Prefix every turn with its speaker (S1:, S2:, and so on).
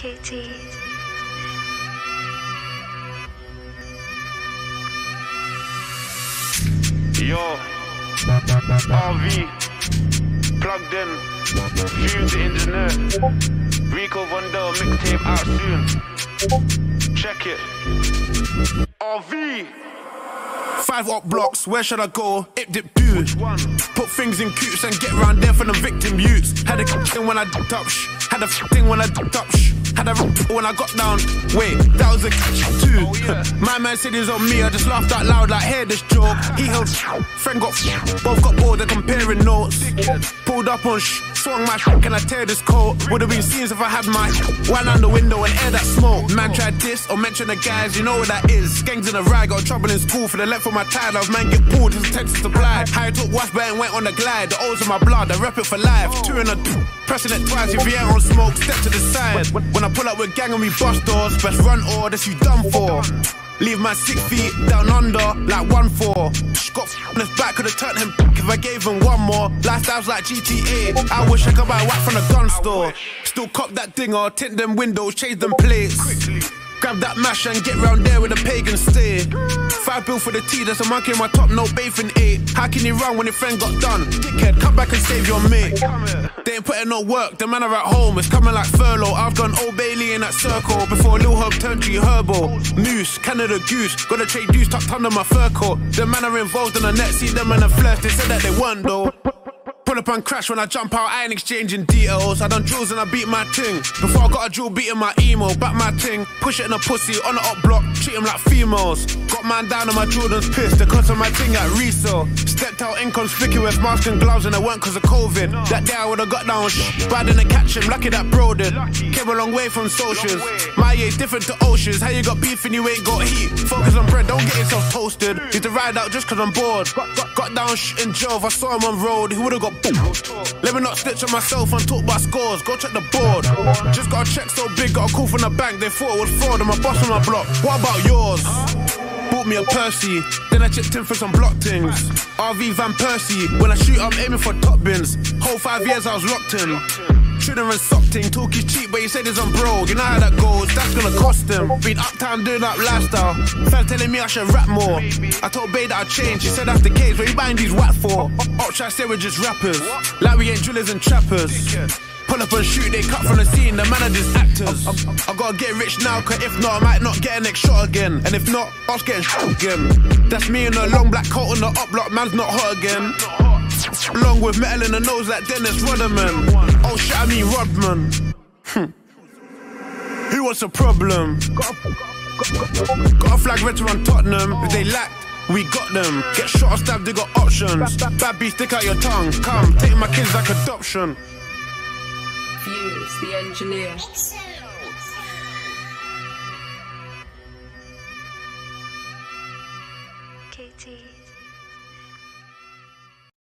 S1: KT.
S2: Yo, RV, plugged in, Fumes the engineer, Rico Vondel mixtape out soon. Check it. RV.
S3: Five up blocks, where should I go? It dip do.
S2: one?
S3: Put things in coops and get round there for the victim youths. Had a thing when I dipped up, shh. Had a thing when I dipped up, shh. Had a when I got down. Wait, that was a catch too.
S2: Oh, yeah.
S3: My man said he's on me, I just laughed out loud like, hear this joke. He held friend got both got bored, they're comparing notes. Pulled up on sh, swung my sh, can I tear this coat? Would have been scenes if I had my one on the window and air that smoke. Man tried this or mention the guys, you know what that is. Gangs in a ride, got trouble in school for the left of my tide. Love man get pulled, his attention supplied. High took wash and went on the glide. The O's in my blood, I rep it for life. Two in a pressing it twice. If you ain't on smoke, step to the side. When I pull up with gang and we bust doors, best run or this you done for. Leave my six feet down under like one four. Got on his back, could've turned him if I gave him one more. Lifestyles like GTA. I wish I could buy whack from the gun store. Still cop that dinger, tint them windows, change them plates. Grab that mash and get round there with a pagan stay. Five bill for the tea, that's a monkey in my top, no bathing eight. How can you run when your friend got done? Dickhead, come back and save your mate. They ain't putting no work, the man are at home, it's coming like furlough. I've gone Old Bailey in that circle before Lil Herb turned to Herbo. Moose, Canada Goose, got a trade deuce tucked under my fur coat. The man are involved in the net, see them in a flirt, they said that they weren't though. Pull up and crash when I jump out, I ain't exchanging details. I done drills and I beat my ting. Before I got a drill beating my emo, back my ting. Push it in a pussy on the up block, treat treat 'em like females. Got man down on my Jordan's pissed, the cost of my ting at resale. Stepped out inconspicuous, mask and gloves, and it weren't cause of COVID. That day I would've got down, shh, but I didn't catch him, lucky that bro did. Came a long way from socials. My year's different to oceans. How you got beef and you ain't got heat? Focus on bread, don't get yourself toasted. Used to ride out just cause I'm bored. Got, got, got down shh in if I saw him on road, he would've got. Let me not snitch on myself and talk about scores. Go check the board. Just got a check so big, got a call from the bank. They thought it was fraud. and my boss on my block. What about yours? Bought me a Percy, then I chipped in for some block things. RV Van Persie, when I shoot, I'm aiming for top bins. Whole five years I was locked in. Shouldn't and something, talk is cheap, but he said he's on broke. You know how that goes, that's gonna cost him. Been uptown doing up lifestyle. Fans telling me I should rap more. I told Bay that I changed, she said that's the case. What you buying these whack for? Ultra, I say we're just rappers. Like we ain't drillers and trappers. Pull up and shoot, they cut from the scene, the managers actors. I gotta get rich now, cause if not, I might not get an next shot again. And if not, I was getting shot again. That's me in a long black coat on the up block, man's not hot again. Long with metal in the nose like Dennis Rodman. Oh shit, I mean Rodman. Who wants a problem? Got a flag red to run Tottenham. If they lack, we got them. Get shot or stabbed, they got options. Bad beast, stick out your tongue. Come, take my kids like adoption.
S4: Fuse, the engineer.
S1: KT.